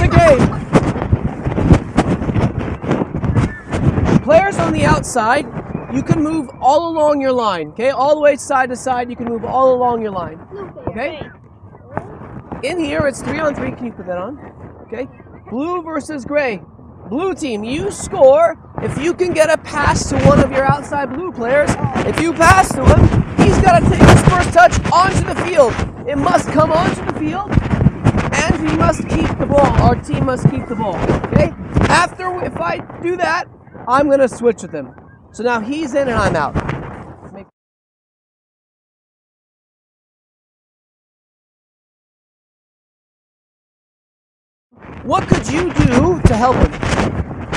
The game. Players on the outside, you can move all along your line. Okay, all the way side to side. You can move all along your line. Okay. In here, it's three on three. Can you put that on? Okay. Blue versus gray. Blue team, you score if you can get a pass to one of your outside blue players. If you pass to him, he's got to take his first touch onto the field. It must come onto the field, he must keep the ball. Our team must keep the ball. Okay? After, if I do that, I'm going to switch with him. So now he's in and I'm out. What could you do to help him?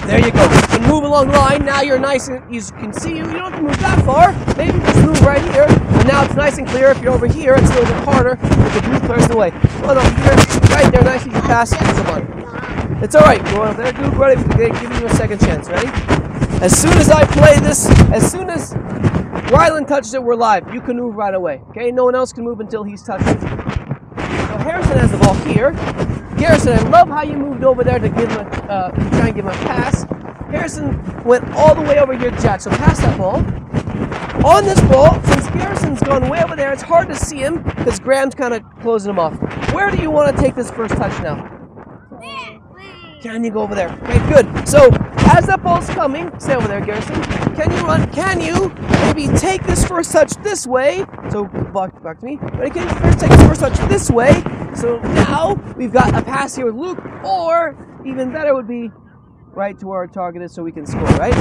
There you go. You can move along the line. Now you're nice and you can see you. You don't have to move that far. Maybe just move right here. And now it's nice and clear. If you're over here, it's a little bit harder with the blue in the way. Well, over there, nice easy pass. It's a one. It's all right. Go over there, Goop. Ready? We're giving you a second chance. Ready? As soon as I play this, as soon as Rylan touches it, we're live. You can move right away. Okay? No one else can move until he's touched it. So Harrison has the ball here. Garrison, I love how you moved over there to give him a, uh, try and give him a pass. Harrison went all the way over here to Jack, so pass that ball. On this ball, since Garrison's gone way over there, it's hard to see him because Graham's kind of closing him off. Where do you want to take this first touch now? Can you go over there? Okay, good. So as that ball's coming, stay over there, Garrison. Can you run? Can you maybe take this first touch this way? So back, back to me. But can you first take this first touch this way? So now we've got a pass here with Luke, or even better would be right to where our target is so we can score, right?